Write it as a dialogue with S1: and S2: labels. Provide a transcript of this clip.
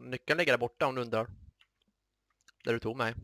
S1: Nyckeln ligger där borta om du undrar. Där du tog mig.